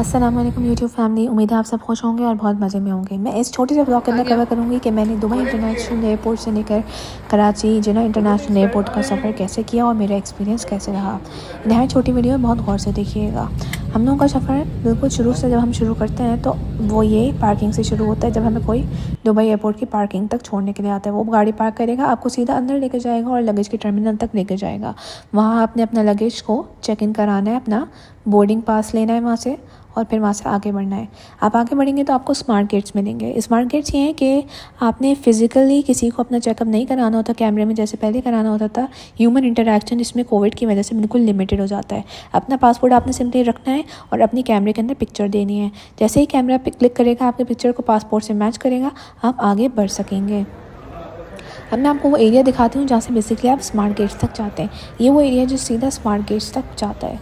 Aslam YouTube family उम्मीद है आप सब खुश होंगे और बहुत मज़े में होंगे। मैं इस छोटे से ब्लॉग के अंदर कवर करूँगी कि मैंने दुबई इंटरनेशनल एयरपोर्ट से लेकर कराची जिना इंटरनेशनल एयरपोर्ट का सफ़र कैसे किया और मेरा एक्सपीरियंस कैसे रहा। नहाय छोटी वीडियो बहुत गौर से देखिएगा। हम लोगों का सफ़र बिल्कुल शुरू से जब हम शुरू करते हैं तो वो ये पार्किंग से शुरू होता है जब हमें कोई दुबई एयरपोर्ट की पार्किंग तक छोड़ने के लिए आता है। वो गाड़ी पार्क करेगा आपको सीधा अंदर लेकर जाएगा और लगेज के टर्मिनल तक लेकर जाएगा। वहाँ आपने अपना लगेज को चेक इन कराना है अपना बोर्डिंग पास लेना है वहाँ से। और फिर वहाँ से आगे बढ़ना है। आप आगे बढ़ेंगे तो आपको स्मार्ट गेट्स मिलेंगे। स्मार्ट गेट्स ये हैं कि आपने फ़िज़िकली किसी को अपना चेकअप नहीं कराना होता कैमरे में जैसे पहले कराना होता था ह्यूमन इंटरेक्शन इसमें कोविड की वजह से बिल्कुल लिमिटेड हो जाता है। अपना पासपोर्ट आपने सिंपली रखना है और अपनी कैमरे के अंदर पिक्चर देनी है। जैसे ही कैमरा पे क्लिक करेगा, आपके पिक्चर को पासपोर्ट से मैच करेगा, आप आगे बढ़ सकेंगे। अब मैं आपको वो एरिया दिखाती हूँ जहाँ से बेसिकली आप स्मार्ट गेट्स तक जाते हैं। ये वो एरिया जो सीधा स्मार्ट गेट्स तक जाता है।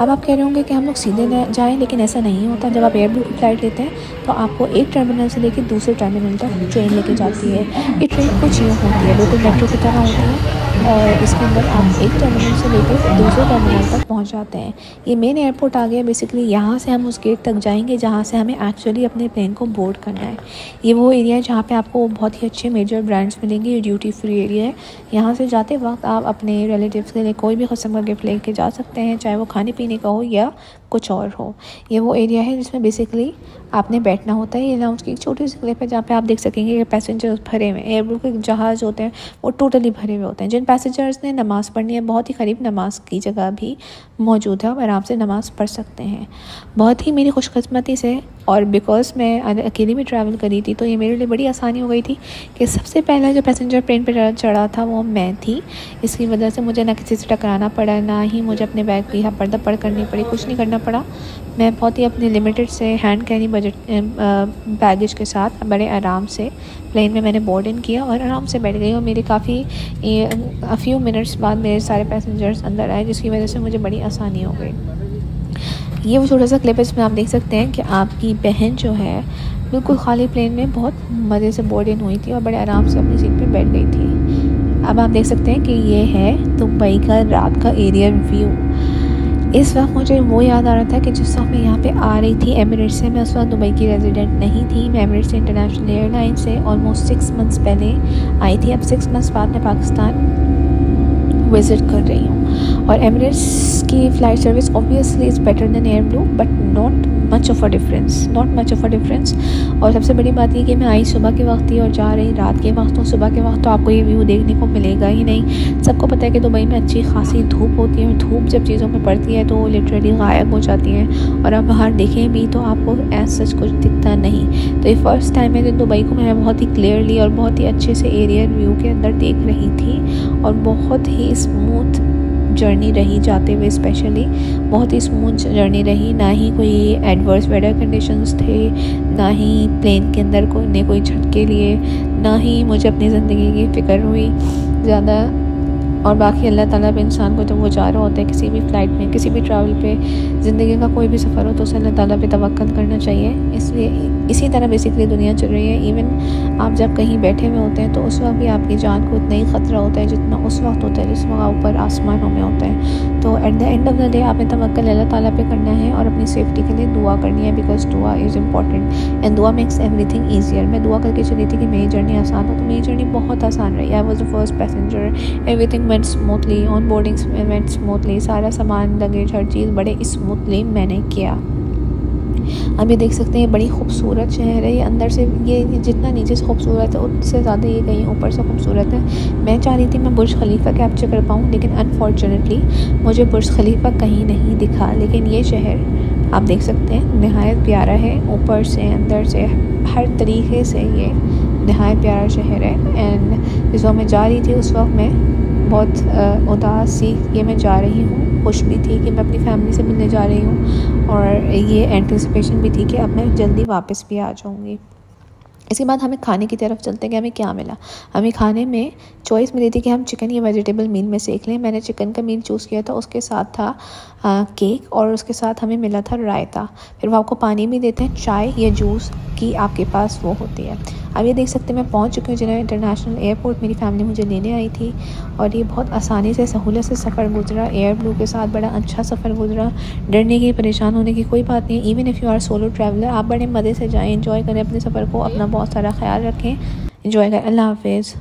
अब आप कह रहे होंगे कि हम लोग सीधे जाएँ, लेकिन ऐसा नहीं होता। जब आप एयरब्लू की फ़्लाइट लेते हैं तो आपको एक टर्मिनल से लेकर दूसरे टर्मिनल तक ट्रेन लेके जाती है। ये ट्रेन कुछ यूँ होती है, बिल्कुल मेट्रो की तरह होती है, और इसके अंदर आप एक टर्मिनल से लेकर दूसरे टर्मिनल तक पहुँच जाते हैं। ये मेन एयरपोर्ट आ गया बेसिकली यहाँ से हम उस गेट तक जाएँगे, जहाँ से हमें एक्चुअली अपने प्लेन को बोर्ड करना है। ये वो एरिया है जहाँ पे आपको बहुत ही अच्छे मेजर ब्रांड्स मिलेंगे, ये ड्यूटी फ्री एरिया है। यहाँ से जाते वक्त आप अपने रिलेटिव्स के लिए कोई भी कस्म का गिफ्ट लेके जा सकते हैं, चाहे वो खाने पीने का हो या कुछ और हो। ये वो एरिया है जिसमें बेसिकली आपने बैठना होता है। ये लाउंज की एक छोटी सी क्लिप है जहाँ पे आप देख सकेंगे कि पैसेंजर्स भरे हुए हैं। एयरब्लू के जहाज़ होते हैं, वो टोटली भरे हुए होते हैं। जिन पैसेंजर्स ने नमाज़ पढ़नी है, बहुत ही करीब नमाज़ की जगह भी मौजूद है। और आराम से नमाज़ पढ़ सकते हैं। बहुत ही मेरी खुशकस्मती से और बिकॉज़ मैं अकेले में ट्रैवल करी थी तो ये मेरे लिए बड़ी आसानी हो गई थी कि सबसे पहला जो पैसेंजर ट्रेन पर चढ़ा था, वो मैं थी। इसकी वजह से मुझे ना किसी से टकराना पड़ा, ना ही मुझे अपने बैग की पर्दा पड़ करनी पड़ी, कुछ नहीं करना पड़ा। मैं बहुत ही अपने लिमिटेड से हैंड कैरी बजट बैगेज के साथ बड़े आराम से प्लेन में मैंने बोर्ड इन किया और आराम से बैठ गई और मेरे काफ़ी अ फ्यू मिनट्स बाद मेरे सारे पैसेंजर्स अंदर आए, जिसकी वजह से मुझे बड़ी आसानी हो गई। ये वो छोटा सा क्लिप है, इसमें आप देख सकते हैं कि आपकी बहन जो है, बिल्कुल खाली प्लेन में बहुत मज़े से बोर्ड इन हुई थी और बड़े आराम से अपनी सीट पर बैठ गई थी। अब आप देख सकते हैं कि ये है दुबई का रात का एरिया व्यू इस वक्त मुझे वो याद आ रहा था कि जिस वक्त मैं यहाँ पे आ रही थी एमिरेट से, मैं उस वक्त दुबई की रेजिडेंट नहीं थी। मैं एमिरेट से इंटरनेशनल एयरलाइन से ऑलमोस्ट सिक्स मंथ्स पहले आई थी। अब सिक्स मंथ्स बाद मैं पाकिस्तान विज़िट कर रही हूँ। और एमिरेट्स की flight service obviously is better than Airblue but not much of a difference not much of a difference और सबसे बड़ी बात ये कि मैं आई सुबह के वक्त ही और जा रही, रात के वक्त तो सुबह के वक्त तो आपको ये व्यू देखने को मिलेगा ही नहीं। सबको पता है कि दुबई में अच्छी खासी धूप होती है और धूप जब चीज़ों में पड़ती है तो लिटरली गायब हो जाती है। और आप बाहर देखें भी तो आपको एज सच कुछ दिखता नहीं। तो ये फ़र्स्ट टाइम है जो दुबई को मैं बहुत ही क्लियरली और बहुत ही अच्छे से एरियर व्यू के अंदर देख रही थी और बहुत ही स्मूथ जर्नी रही जाते हुए स्पेशली बहुत ही स्मूथ जर्नी रही। ना ही कोई एडवर्स वेदर कंडीशंस थे, ना ही प्लेन के अंदर को, ने कोई झटके लिए, ना ही मुझे अपनी ज़िंदगी की फ़िक्र हुई। ज़्यादा और बाकी अल्लाह ताला पे इंसान को जब वो जा रहा होता है किसी भी फ़्लाइट में, किसी भी ट्रैवल पे, ज़िंदगी का कोई भी सफ़र हो तो उसे अल्लाह ताला पे तवक्ल करना चाहिए। इसलिए इसी तरह बेसिकली दुनिया चल रही है। इवन आप जब कहीं बैठे हुए होते हैं तो उस वक्त भी आपकी जान को उतना ही ख़तरा होता है जितना उस वक्त होता है, जिस वक्त ऊपर आसमानों में होता है। तो at the end of the day आपने तवक्ल अल्लाह ताला पे करना है और अपनी सेफ्टी के लिए दुआ करनी है बिकॉज़ दुआ इज़ इंपॉर्टेंट एंड दुआ मेक्स एवरीथिंग ईजियर मैं दुआ करके चली थी कि मेरी जर्नी आसान हो तो मेरी जर्नी बहुत आसान रही। I was the first passenger everything went smoothly on boarding went smoothly सारा सामान लगेज हर चीज़ बड़े स्मूथली मैंने किया। अब ये देख सकते हैं बड़ी खूबसूरत शहर है। ये अंदर से, ये जितना नीचे से खूबसूरत है, उससे ज़्यादा ये कहीं ऊपर से खूबसूरत है। मैं चाह रही थी मैं बुर्ज खलीफा कैप्चर कर पाऊँ, लेकिन अनफॉर्चुनेटली मुझे बुर्ज खलीफा कहीं नहीं दिखा। लेकिन ये शहर, आप देख सकते हैं, नहायत प्यारा है। ऊपर से, अंदर से, हर तरीके से ये नहायत प्यारा शहर है। एंड जिस वक्त मैं जा रही थी, उस वक्त मैं बहुत उदास सी ये मैं जा रही हूँ। खुश भी थी कि मैं अपनी फैमिली से मिलने जा रही हूँ और ये एंटिसिपेशन भी थी कि अब मैं जल्दी वापस भी आ जाऊँगी। इसके बाद हमें खाने की तरफ़ चलते हैं कि हमें क्या मिला? हमें खाने में चॉइस मिली थी कि हम चिकन या वेजिटेबल मील में सीख लें। मैंने चिकन का मील चूज़ किया था उसके साथ था आ, केक और उसके साथ हमें मिला था रायता। फिर वो आपको पानी भी देते हैं चाय या जूस की आपके पास वो होती है। अब ये देख सकते हैं, मैं पहुँच चुकी हूँ जिन्हें इंटरनेशनल एयरपोर्ट। मेरी फैमिली मुझे लेने आई थी और ये बहुत आसानी से, सहूलत से सफ़र गुजरा। एयर ब्लू के साथ बड़ा अच्छा सफ़र गुजरा। डरने की, परेशान होने की कोई बात नहीं। Even if you are solo traveller आप बड़े मज़े से जाएँ इंजॉय करें अपने सफ़र को, अपना बहुत सारा ख्याल रखें। इंजॉय करें। अल्लाह हाफिज़।